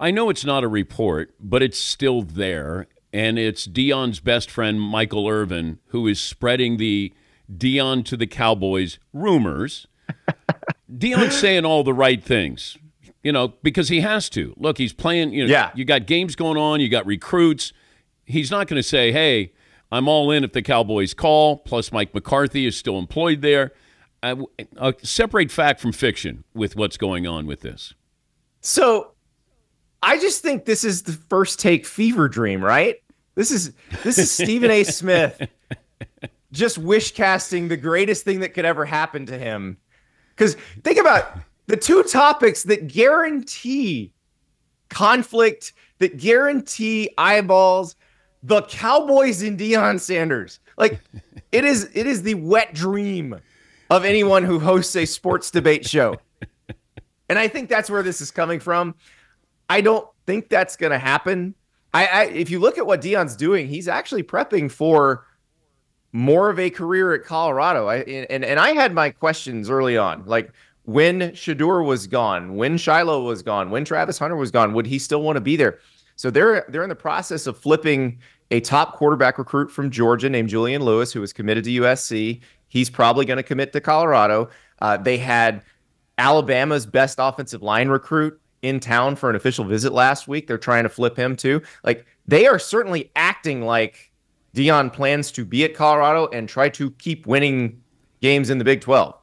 I know it's not a report, but it's still there. And it's Deion's best friend, Michael Irvin, who is spreading the Deion to the Cowboys rumors. Deion's saying all the right things, you know, because he has to. Look, he's playing, you know, Yeah. you got games going on, you got recruits. He's not going to say, hey, I'm all in if the Cowboys call, plus Mike McCarthy is still employed there. Uh, uh, separate fact from fiction with what's going on with this. So I just think this is the first take fever dream, right? This is this is Stephen A. Smith just wish casting the greatest thing that could ever happen to him. Because think about the two topics that guarantee conflict, that guarantee eyeballs, the Cowboys and Deion Sanders. Like it is it is the wet dream of anyone who hosts a sports debate show. And I think that's where this is coming from. I don't think that's going to happen. I, I if you look at what Deion's doing, he's actually prepping for more of a career at Colorado. I and and I had my questions early on, like when Shedeur was gone, when Shilo was gone, when Travis Hunter was gone, would he still want to be there? So they're they're in the process of flipping a top quarterback recruit from Georgia named Julian Lewis, who was committed to USC. He's probably going to commit to Colorado. Uh, they had Alabama's best offensive line recruit in town for an official visit last week. They're trying to flip him too. Like they are certainly acting like Deion plans to be at Colorado and try to keep winning games in the Big 12.